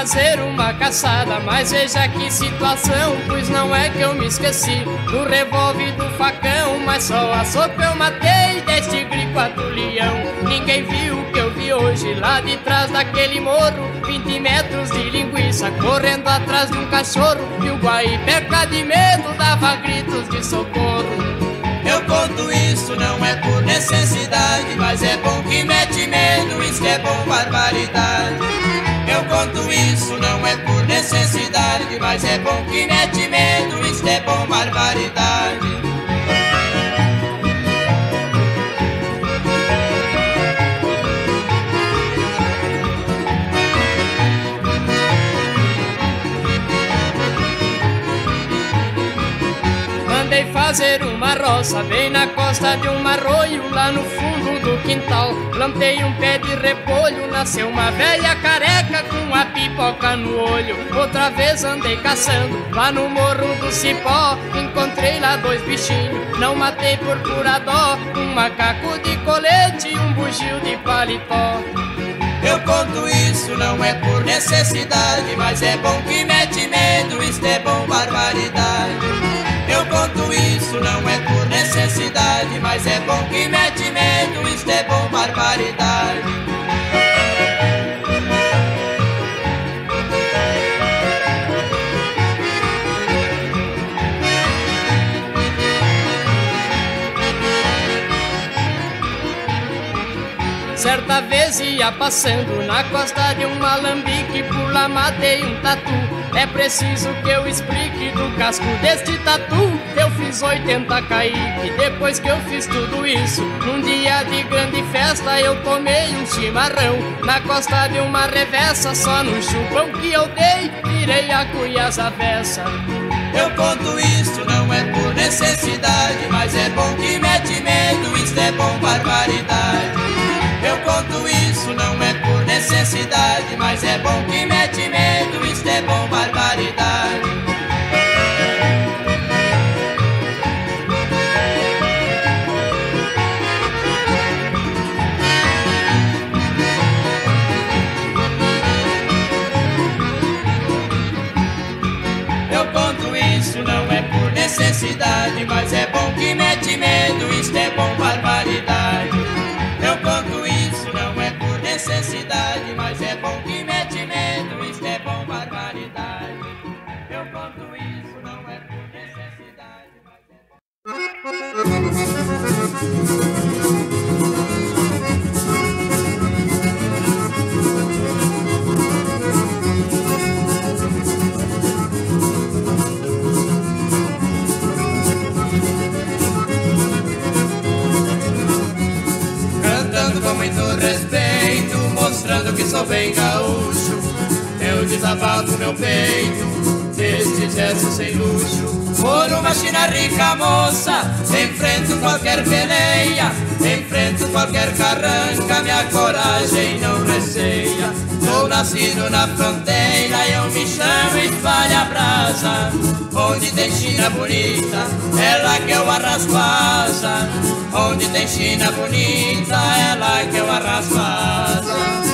fazer uma caçada, mas veja que situação, pois não é que eu me esqueci do revólver do facão, mas só a sopa eu matei deste gripe quatro leão. Ninguém viu o que eu vi hoje lá de trás daquele morro, 20 metros de linguiça correndo atrás de um cachorro e o guaí perca de medo dava gritos de socorro. Eu conto isso, não é por necessidade, mas é bom que mete medo, isso é bom barbaridade. Eu conto isso, não é por necessidade, mas é bom que mete medo, isso é bom barbaridade. Fazer uma roça bem na costa de um arroio lá no fundo do quintal. Plantei um pé de repolho, nasceu uma velha careca com a pipoca no olho. Outra vez andei caçando lá no morro do cipó, encontrei lá dois bichinhos, não matei por pura dó, um macaco de colete e um bugio de paletó. Eu conto isso, não é por necessidade, mas é bom que mete medo, isto é bom barbaridade. Eu conto isso, não é por necessidade, mas é bom que mete medo, isto é bom barbaridade. Certa vez ia passando na costa de um alambique, por lá matei um tatu. É preciso que eu explique do casco deste tatu. Eu fiz 80 kaique depois que eu fiz tudo isso. Num dia de grande festa eu tomei um chimarrão. Na costa de uma revessa, só no chupão que eu dei, virei a cuias avessa. Eu conto isso, não é por necessidade, mas é bom que mete medo, isto é bom barbaridade. Eu conto isso, não é por necessidade, mas é bom que mete medo, isto é bom barbaridade. Eu conto isso, não é por necessidade, mas na fronteira, eu me chamo Espalha Brasa. Onde tem China bonita, lá que eu arrasco asa. Onde tem China bonita, lá que eu arrasco asa.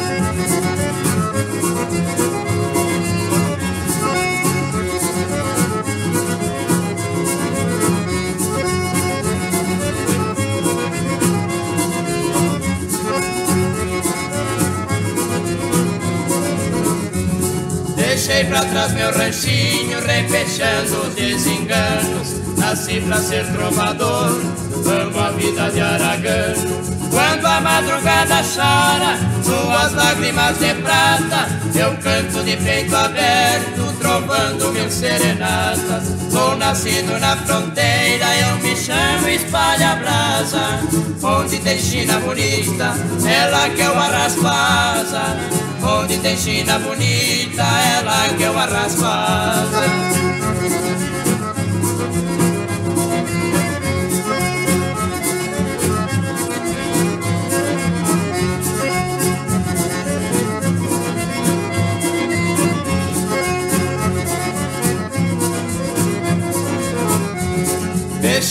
Pra trás meu ranchinho, repechando desenganos. Nasci pra ser trovador, amo a vida de aragano. Quando a madrugada chora, suas lágrimas de prata, eu canto de peito aberto, trovando mil serenatas. Sou nascido na fronteira, eu me chamo Espalha Brasa. Onde tem China bonita, lá que eu arrasco asa. Onde tem China bonita, lá que eu arrasco asa.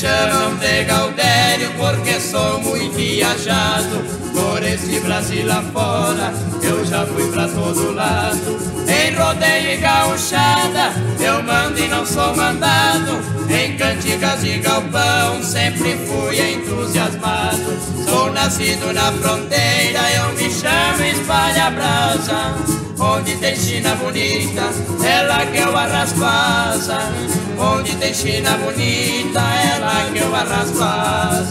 Chamam de Gaudério porque sou muito viajado Por esse Brasil afora, eu já fui pra todo lado Em rodeio e gauchada, eu mando e não sou mandado. Em cantigas de galpão, sempre fui entusiasmado. Sou nascido na fronteira, eu me chamo Espalha Brasa. Onde tem China bonita, é lá que eu arrasco asa. Onde tem China bonita, é lá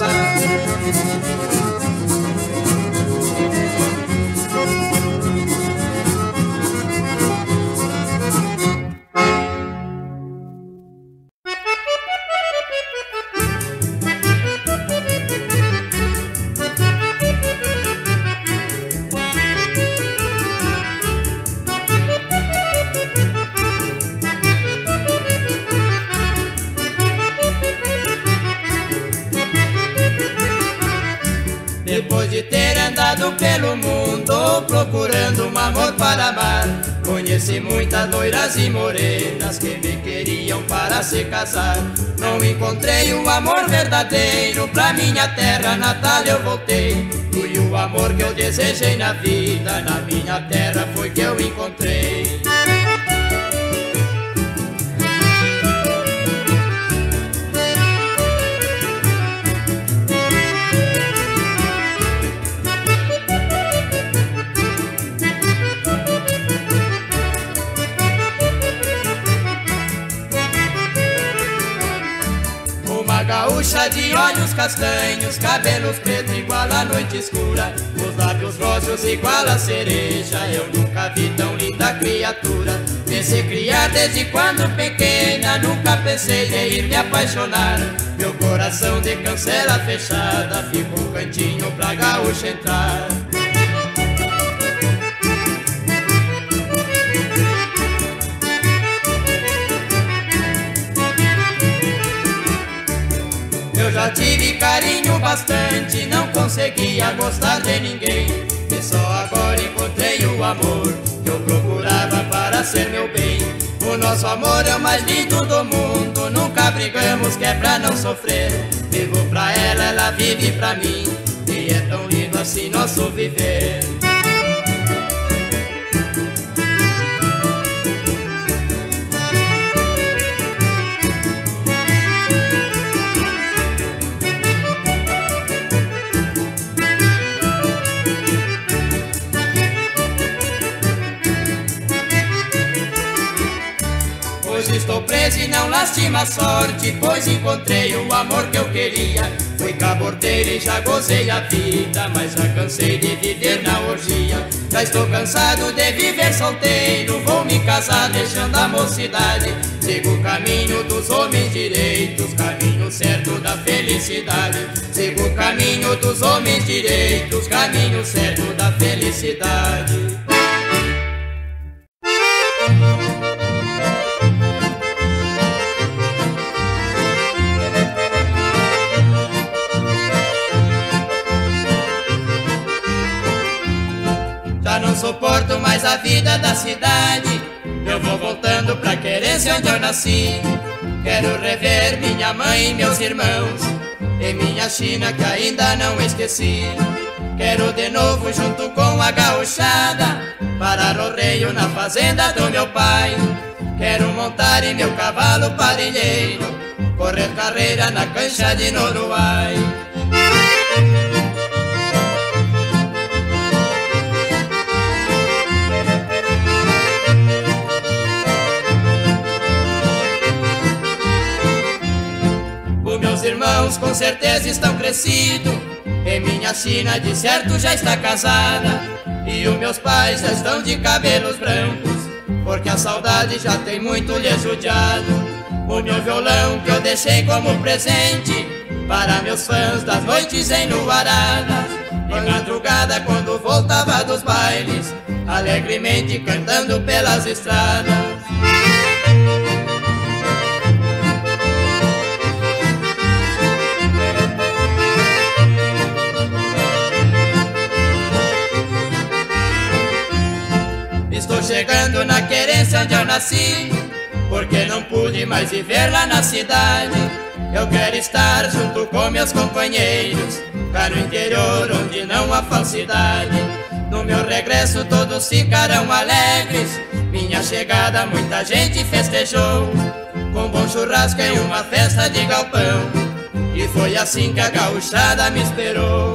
casar. Não encontrei o amor verdadeiro, pra minha terra natal eu voltei. Fui o amor que eu desejei na vida, na minha terra foi olhos castanhos, cabelos pretos igual a noite escura, os lábios rojos igual a cereja. Eu nunca vi tão linda criatura. Pensei criar desde quando pequena, nunca pensei em ir me apaixonar. Meu coração de cancela fechada, ficou um cantinho pra gaúcha entrar. Já tive carinho bastante, não conseguia gostar de ninguém. E só agora encontrei o amor que eu procurava para ser meu bem. O nosso amor é o mais lindo do mundo, nunca brigamos que é pra não sofrer. Vivo pra ela, ela vive pra mim, e é tão lindo assim nosso viver. E não lastima a sorte Pois encontrei o amor que eu queria. Fui cabordeiro e já gozei a vida Mas já cansei de viver na orgia. Já estou cansado de viver solteiro Vou me casar deixando a mocidade. Sigo o caminho dos homens direitos Caminho certo da felicidade. Sigo o caminho dos homens direitos Caminho certo da felicidade vida da cidade. Eu vou voltando pra querência onde eu nasci. Quero rever minha mãe e meus irmãos. E minha China que ainda não esqueci. Quero de novo junto com a gauchada. Parar o reio na fazenda do meu pai. Quero montar em meu cavalo parilheiro. Correr carreira na cancha de Noruai. Irmãos com certeza estão crescidos. E minha China de certo já está casada. E os meus pais já estão de cabelos brancos. Porque a saudade já tem muito lhe judiado. O meu violão que eu deixei como presente para meus fãs das noites enluaradas. De madrugada quando voltava dos bailes, alegremente cantando pelas estradas. Chegando na querência onde eu nasci Porque não pude mais viver lá na cidade. Eu quero estar junto com meus companheiros Cá no interior onde não há falsidade. No meu regresso todos ficarão alegres. Minha chegada muita gente festejou Com bom churrasco em uma festa de galpão. E foi assim que a gauchada me esperou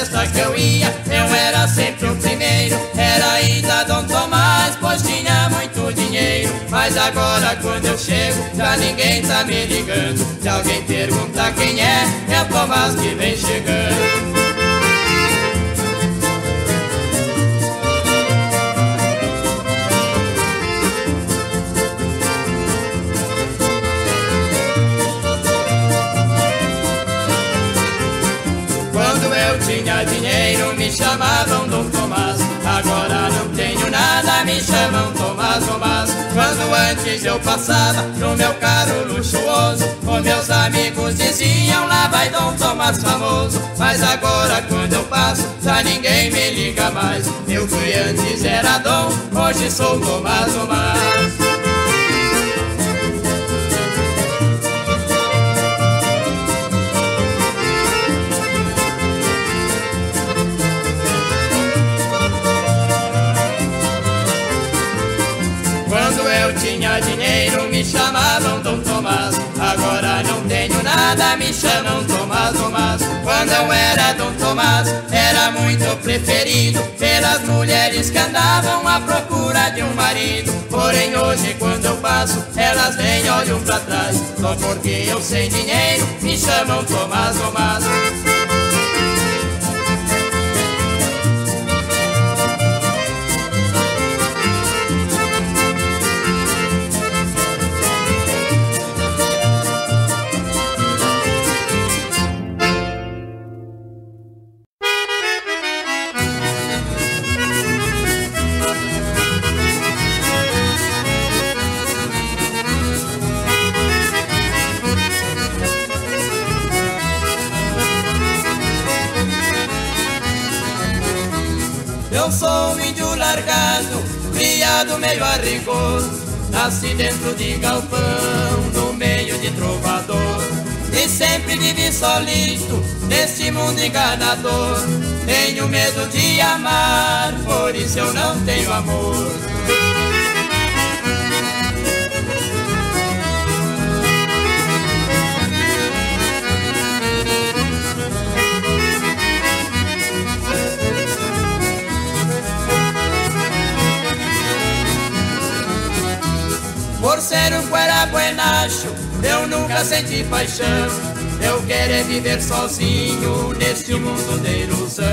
das festas que eu ia, eu era sempre o primeiro. Era ida Dom Tomás, pois tinha muito dinheiro. Mas agora quando eu chego, já ninguém tá me ligando. Se alguém perguntar quem é, é o Tomás que vem chegando. Dinheiro me chamavam Dom Tomás. Agora não tenho nada, me chamam Tomás Tomás. Quando antes eu passava no meu carro luxuoso Os meus amigos diziam lá vai Dom Tomás famoso. Mas agora quando eu passo já ninguém me liga mais. Eu fui antes era Dom, hoje sou Tomás Tomás dinheiro me chamavam Dom Tomás. Agora não tenho nada, me chamam Tomás Tomás. Quando eu era Dom Tomás, era muito preferido Pelas mulheres que andavam à procura de um marido. Porém hoje quando eu passo, elas e olham pra trás. Só porque eu sem dinheiro, me chamam Tomás Tomás criado meio a rigor Nasci dentro de galpão, no meio de trovador. E sempre vivi solito, neste mundo enganador Tenho medo de amar, por isso eu não tenho amor Por ser um cuera buenacho, eu nunca senti paixão. Eu quero é viver sozinho neste mundo de ilusão.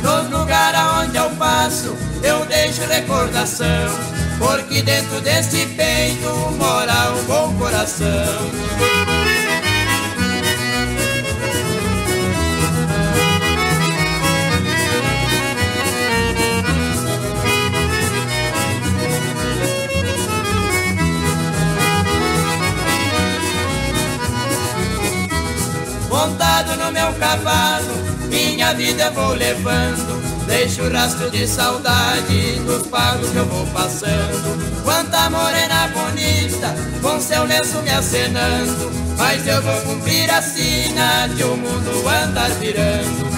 Nos lugares onde eu passo, eu deixo recordação. Porque dentro deste peito mora um bom coração. Vida vou levando. Deixo rastro de saudade dos pagos que eu vou passando. Quanta morena bonita, com seu lenço me acenando. Mas eu vou cumprir a sina de o mundo andar virando.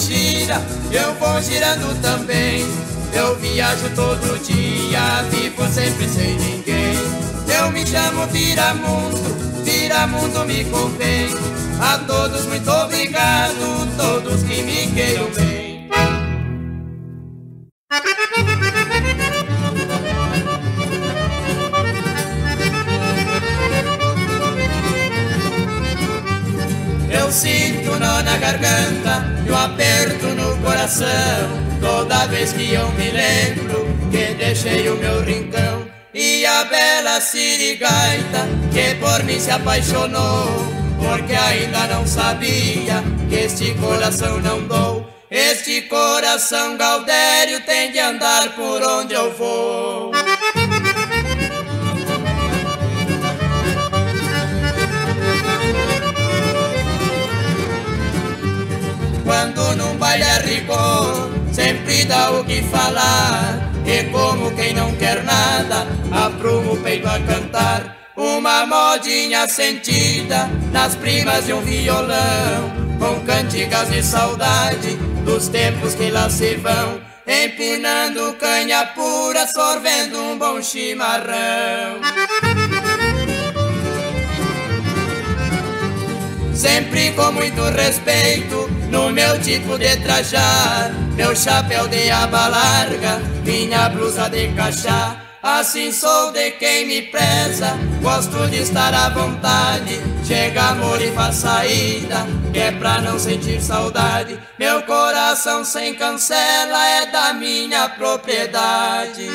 Gira, eu vou girando também. Eu viajo todo dia, vivo sempre sem ninguém. Eu me chamo Viramundo, Viramundo me convém. A todos muito obrigado, todos que me queiram bem. Na garganta e um aperto no coração. Toda vez que eu me lembro que deixei o meu rincão. E a bela sirigaita que por mim se apaixonou, porque ainda não sabia que este coração não dou. Este coração Gaudério tem de andar por onde eu vou. Quando num baile é rigor, sempre dá o que falar. E como quem não quer nada, apruma o peito a cantar. Uma modinha sentida nas primas de um violão, com cantigas de saudade dos tempos que lá se vão, empinando canha pura, sorvendo um bom chimarrão. Sempre com muito respeito no meu tipo de trajar, meu chapéu de aba larga, minha blusa de cachá. Assim sou de quem me preza, gosto de estar à vontade. Chega amor e faz saída, que é pra não sentir saudade. Meu coração sem cancela é da minha propriedade.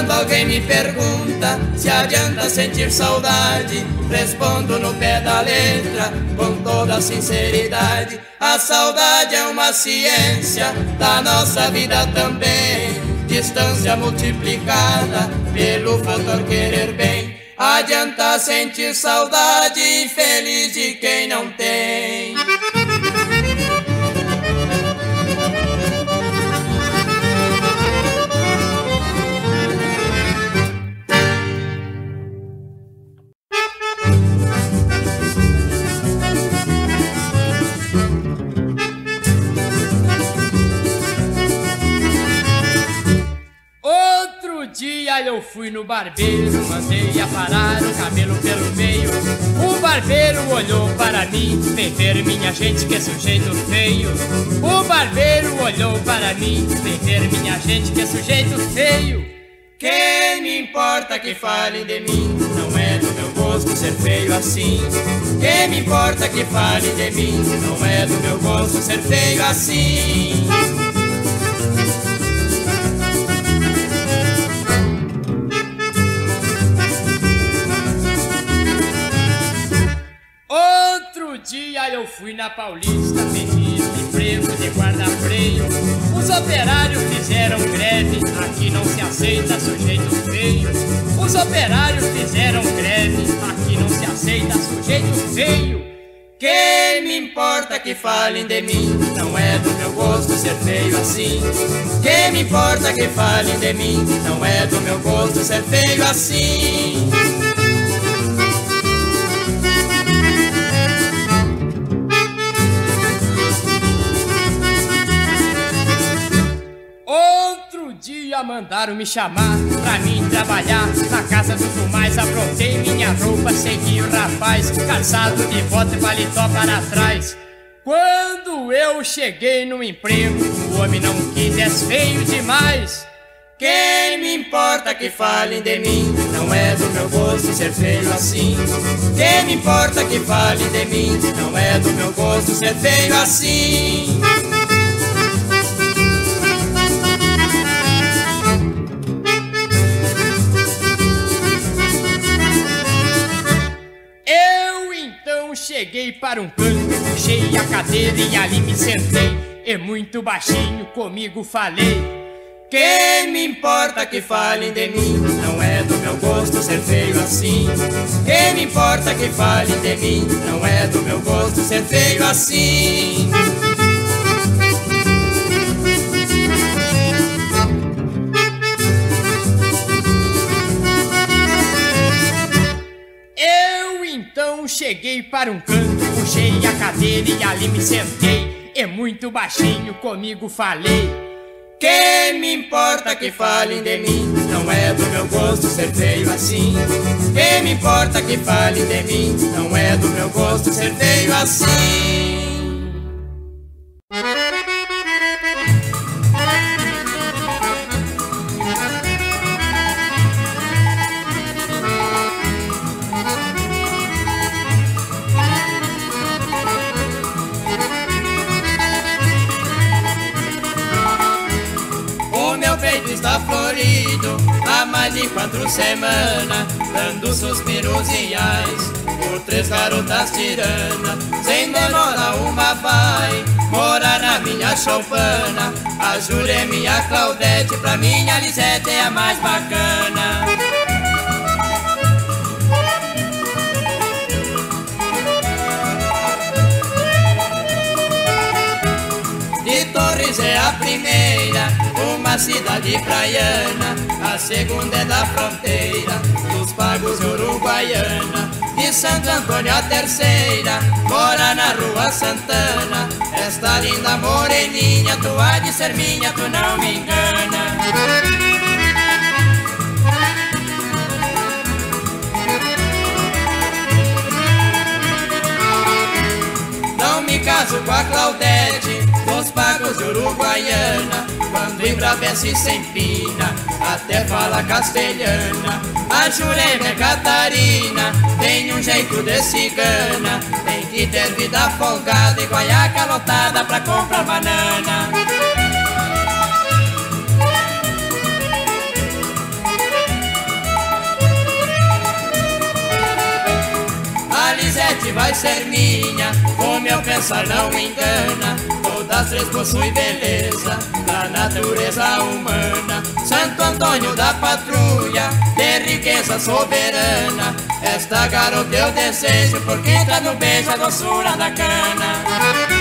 Quando alguém me pergunta se adianta sentir saudade, respondo no pé da letra com toda sinceridade. A saudade é uma ciência da nossa vida também, distância multiplicada pelo fator querer bem. Adianta sentir saudade, infeliz de quem não tem. Eu fui no barbeiro, mandei aparar o cabelo pelo meio. O barbeiro olhou para mim, vem ver minha gente que sujeito feio. O barbeiro olhou para mim, vem ver minha gente que sujeito feio. Quem me importa que falem de mim? Não é do meu gosto ser feio assim. Quem me importa que falem de mim? Não é do meu gosto ser feio assim. Eu fui na Paulista, pedi um emprego de guarda-freio. Os operários fizeram greve, aqui não se aceita sujeito feio. Os operários fizeram greve, aqui não se aceita sujeito feio. Quem me importa que falem de mim? Não é do meu gosto ser feio assim. Quem me importa que falem de mim? Não é do meu gosto ser feio assim. Mandaram me chamar pra mim trabalhar na casa do Tomás. Aprontei minha roupa, segui o rapaz, calçado de bota e paletó para trás. Quando eu cheguei no emprego, o homem não quis, é feio demais. Quem me importa que falem de mim? Não é do meu gosto ser feio assim. Quem me importa que falem de mim? Não é do meu gosto ser feio assim. Cheguei para um canto, puxei a cadeira e ali me sentei. E muito baixinho comigo falei. Quem me importa que falem de mim? Não é do meu gosto ser feio assim. Quem me importa que falem de mim? Não é do meu gosto ser feio assim. Cheguei para um canto, puxei a cadeira e ali me sentei. E muito baixinho comigo falei. Quem me importa que falem de mim? Não é do meu gosto ser feio assim. Quem me importa que falem de mim? Não é do meu gosto ser feio assim. Peito está florido há mais de quatro semanas, dando suspiros reais por três garotas tiranas. Sem demora, uma vai morar na minha choupana. A Júlia é minha Claudete, pra minha Lisete é a mais bacana. É a primeira, cidade praiana. A segunda é da fronteira, dos pagos uruguaiana. De Santo Antônio a terceira, mora na rua Santana. Esta linda moreninha, tu há de ser minha, tu não me engana. me caso com a Claudete Pagos de Uruguaiana Quando embravece sem pina Até fala castelhana. A Jurema é Catarina Tem um jeito de cigana Tem que ter vida folgada E guaiaca lotada pra comprar banana Vai ser minha, o meu pensar não engana. Todas três possuem beleza da natureza humana. Santo Antônio da Patrulha, de riqueza soberana. Esta garota eu desejo, porque entra no beijo a doçura da cana.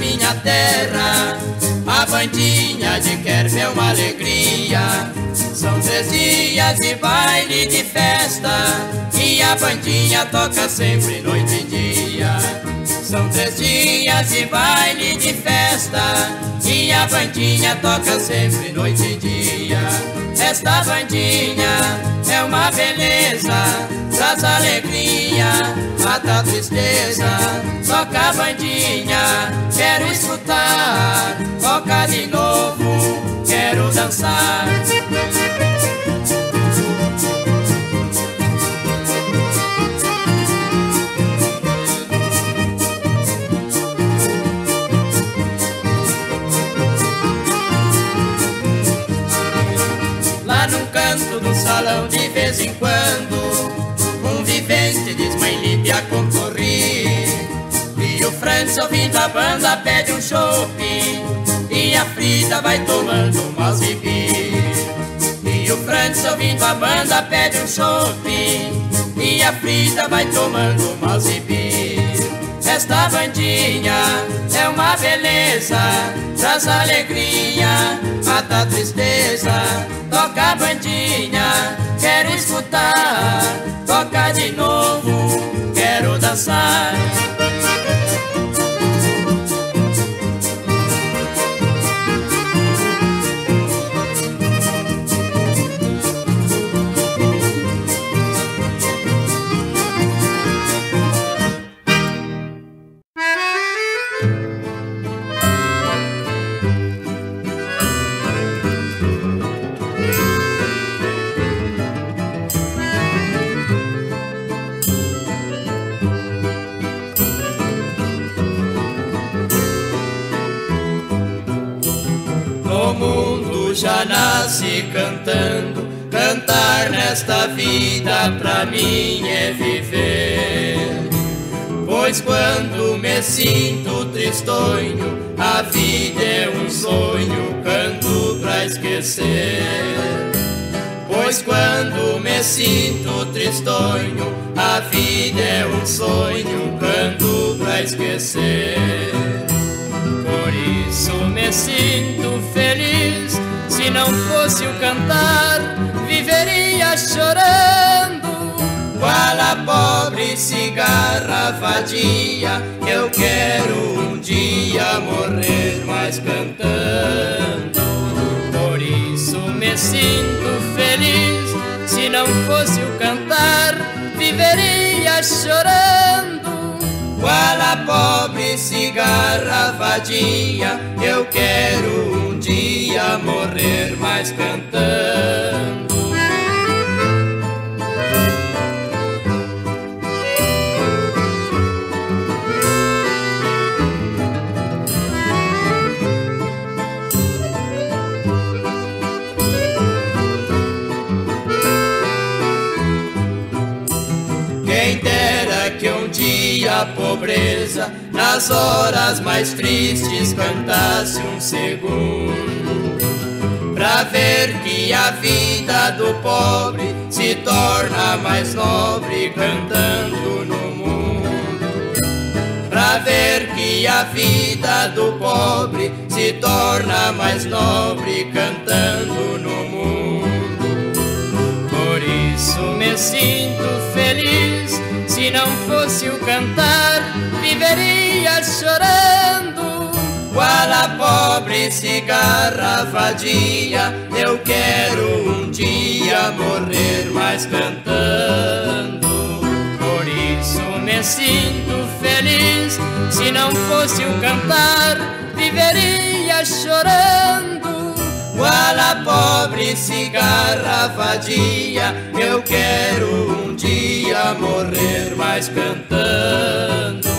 Minha terra. A bandinha de Querve é uma alegria. São três dias de baile de festa. E a bandinha toca sempre noite e dia. São três dias de baile de festa. E a bandinha toca sempre noite e dia. Esta bandinha é uma beleza, traz alegria, mata a tristeza. Toca a bandinha, quero escutar. Toca de novo, quero dançar. Vai tomando um malzibi E o Franz ouvindo a banda pede um chope E a Frida vai tomando um malzibi esta bandinha é uma beleza, traz alegria, mata a tristeza. Toca a bandinha, quero escutar. Toca de novo, cantando. Cantar nesta vida pra mim é viver. Pois quando me sinto tristonho, a vida é um sonho, canto pra esquecer. Pois quando me sinto tristonho, a vida é um sonho, canto pra esquecer. Por isso me sinto feliz se não fosse o cantar, viveria chorando. Qual a pobre cigarra vadia, eu quero um dia morrer mais cantando. Por isso me sinto feliz, Se não fosse o cantar, viveria chorando. Qual a pobre cigarra vadia, eu quero um dia morrer mais cantando. a pobreza, nas horas mais tristes cantasse um segundo. Pra ver que a vida do pobre se torna mais nobre cantando no mundo. Pra ver que a vida do pobre se torna mais nobre cantando no mundo. Por isso me sinto feliz se não fosse o cantar, viveria. Qual a pobre cigarra vadia, eu quero um dia morrer mais cantando. Por isso me sinto feliz, se não fosse o cantar, viveria chorando. Qual a pobre cigarra vadia, eu quero um dia morrer mais cantando.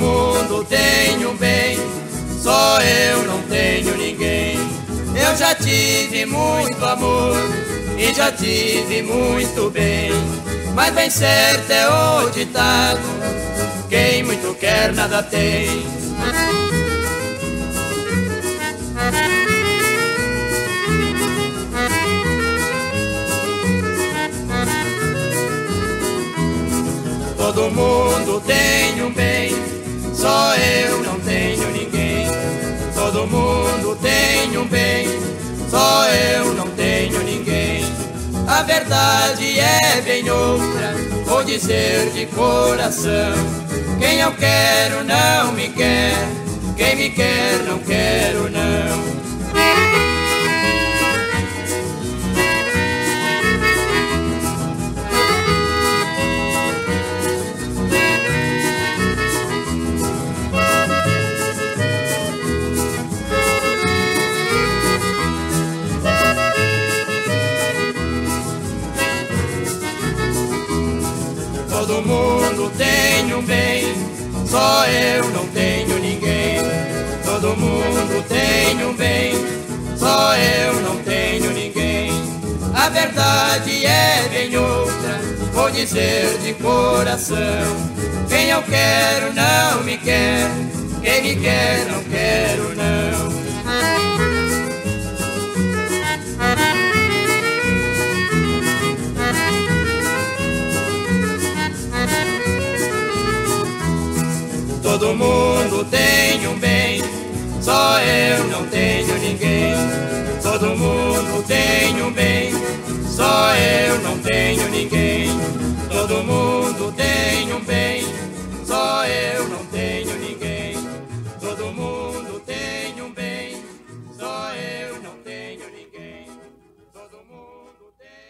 Mundo tem um bem, só eu não tenho ninguém. Eu já tive muito amor e já tive muito bem. Mas bem certo é o ditado: quem muito quer, nada tem. Todo mundo tem mundo tem um bem, só eu não tenho ninguém. A verdade é bem outra, vou dizer de coração. Quem eu quero não me quer, quem me quer não quero não. Só eu não tenho ninguém. Todo mundo tem um bem, só eu não tenho ninguém. A verdade é bem outra, vou dizer de coração. Quem eu quero não me quer, quem me quer não quero não. tenho bem, só eu não tenho ninguém. Todo mundo tem um bem, só eu não tenho ninguém. Todo mundo tem um bem, só eu não tenho ninguém. Todo mundo tem um bem, só eu não tenho ninguém. Todo mundo tem